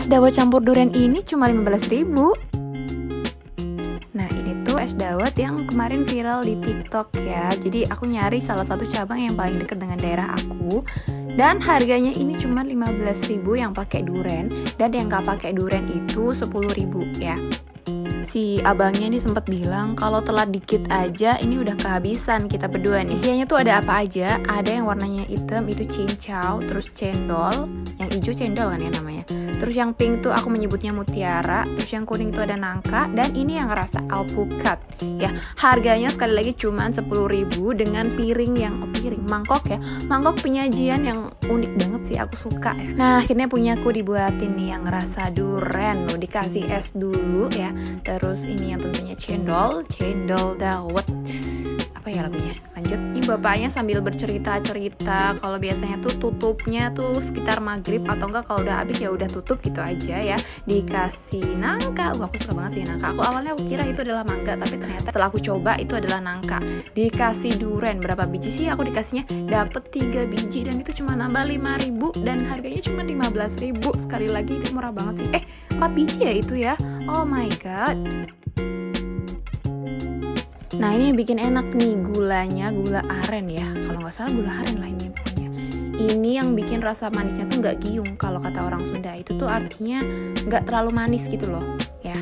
Es dawet campur durian ini cuma 15 ribu. Nah ini tuh es dawet yang kemarin viral di tiktok ya. Jadi aku nyari salah satu cabang yang paling deket dengan daerah aku. Dan harganya ini cuma 15.000 yang pakai duren dan yang gak pakai duren itu 10.000 ya si abangnya ini sempat bilang kalau telat dikit aja ini udah kehabisan kita berdua nih. Isiannya tuh ada apa aja? Ada yang warnanya hitam itu cincau, terus cendol, yang hijau cendol kan ya namanya. Terus yang pink tuh aku menyebutnya mutiara, terus yang kuning tuh ada nangka dan ini yang rasa alpukat. Ya, harganya sekali lagi cuma 10.000 dengan piring yang oh, piring mangkok ya. Mangkok penyajian yang unik banget sih aku suka ya. Nah, akhirnya punya aku dibuatin nih yang rasa duren loh dikasih es dulu ya terus ini yang tentunya cendol cendol dawet apa ya lagunya? Lanjut. Ini bapaknya sambil bercerita cerita kalau biasanya tuh tutupnya tuh sekitar maghrib atau enggak kalau udah habis ya udah tutup gitu aja ya. Dikasih nangka. Wah aku suka banget sih nangka. Aku awalnya aku kira itu adalah mangga tapi ternyata setelah aku coba itu adalah nangka. Dikasih duren. Berapa biji sih aku dikasihnya? Dapet 3 biji dan itu cuma nambah 5000 dan harganya cuma 15000 sekali lagi itu murah banget sih. Eh 4 biji ya itu ya? Oh my god Nah ini yang bikin enak nih gulanya gula aren ya. Kalau nggak salah gula aren lah ini pokoknya. Ini yang bikin rasa manisnya tuh nggak giung Kalau kata orang Sunda. Itu tuh artinya nggak terlalu manis gitu loh Ya.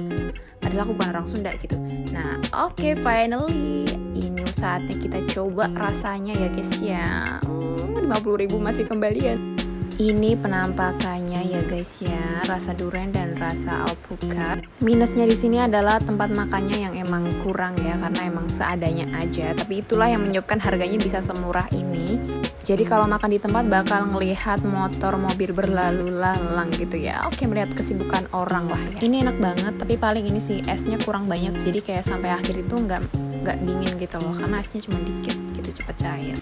Padahal aku bukan orang Sunda gitu. Nah oke okay, finally. Ini saatnya kita coba rasanya ya guys ya. Hmm, 50 ribu masih kembalian. Ini penampakannya ya guys ya, rasa durian dan rasa alpukat. Minusnya di sini adalah tempat makannya yang emang kurang ya, karena emang seadanya aja. Tapi itulah yang menyebabkan harganya bisa semurah ini. Jadi kalau makan di tempat bakal ngelihat motor mobil berlalu lalang gitu ya. Oke melihat kesibukan orang lah ya. Ini enak banget, tapi paling ini sih esnya kurang banyak. Jadi kayak sampai akhir itu nggak nggak dingin gitu loh, karena esnya cuma dikit gitu cepet cair.